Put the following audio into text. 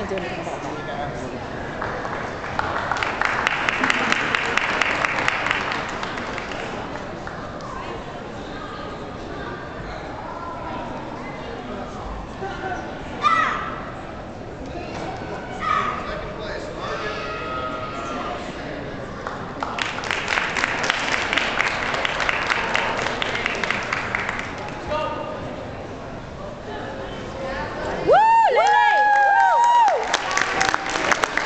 can't do anything about that.